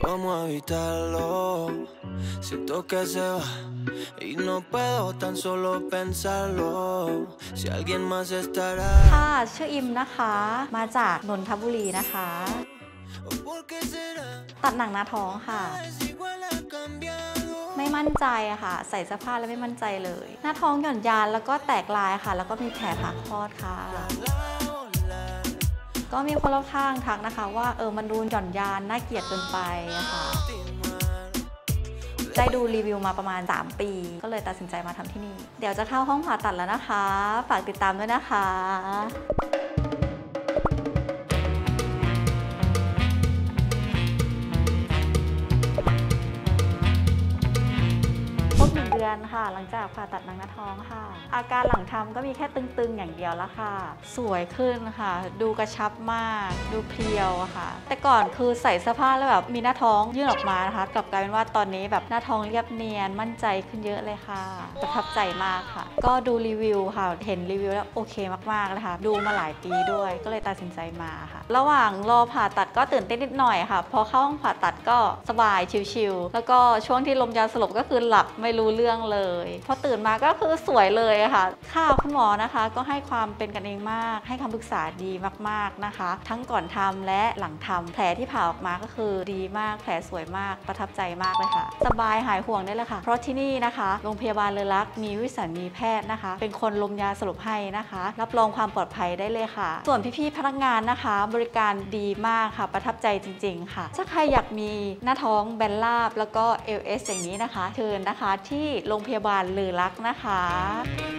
cómo evitarlo. Siento que se va y no puedo tan solo pensarlo. Si alguien más estará. ค่ะ ชื่ออิมนะคะ มาจากนนทบุรีนะคะ ¿O por qué será? ตัดหนังหน้าท้องค่ะ Es igual ha cambiado. ไม่มั่นใจอะค่ะ ใส่เสื้อผ้าแล้วไม่มั่นใจเลย หน้าท้องหย่อนยานแล้วก็แตกลายค่ะ แล้วก็มีแผลผ่าคลอดค่ะ La ola. ก็มีคนรอบข้างทักนะคะว่าเออมันดูหย่อนยานน่าเกลียดเกินไปอะค่ะได้ดูรีวิวมาประมาณ 3 ปี ก็เลยตัดสินใจมาทำที่นี่ เดี๋ยวจะเข้าห้องผ่าตัดแล้วนะคะ ฝากติดตามด้วยนะคะ อนค่ะ หลังจากผ่าตัดหนังหน้าท้องค่ะ อาการหลังทำก็มีแค่ตึงๆ อย่างเดียวล้วค่ะ สวยขึ้นค่ะ ดูกระชับมาก ดูเพรียวค่ะ แต่ก่อนคือใส่เสื้อผ้าแล้วแบบมีหน้าท้องยื่นออกมานะคะกลับกลายเป็นว่าตอนนี้แบบหน้าท้องเรียบเนียนมั่นใจขึ้นเยอะเลยค่ะประทับใจมากค่ะ ก็ดูรีวิวค่ะ เห็นรีวิวแล้วโอเคมากๆเลยค่ะ ดูมาหลายปีด้วย ก็เลยตัดสินใจมาค่ะ ระหว่างรอผ่าตัดก็ตื่นเต้นนิดหน่อยค่ะ พอเข้าห้องผ่าตัดก็สบายชิลๆแล้วก็ช่วงที่ลมยาสลบก็คือหลับไม่รู้เรื่องเลยพอตื่นมาก็คือสวยเลยค่ะ ค่ะคุณหมอนะคะ ก็ให้ความเป็นกันเองมาก ให้คำปรึกษาดีมากๆนะคะ ทั้งก่อนทำและหลังทำแผลที่ผ่าออกมาก็คือดีมากแผลสวยมากประทับใจมากเลยค่ะ สบายหายห่วงได้เลยค่ะ เพราะที่นี่นะคะโรงพยาบาลเลอรักมีวิสัญญีแพทย์นะคะ เป็นคนลมยาสลบให้นะคะ รับรองความปลอดภัยได้เลยค่ะ ส่วนพี่ๆพนักงานนะคะ บริการดีมากค่ะ ประทับใจจริง ๆ ค่ะ ถ้าใครอยากมีหน้าท้องแบนราบแล้วก็ LS อย่างนี้นะคะ เชิญนะคะที่โรงพยาบาลเลอลักษ์นะคะ